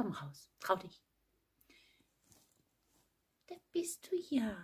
Komm raus, trau dich. Da bist du ja.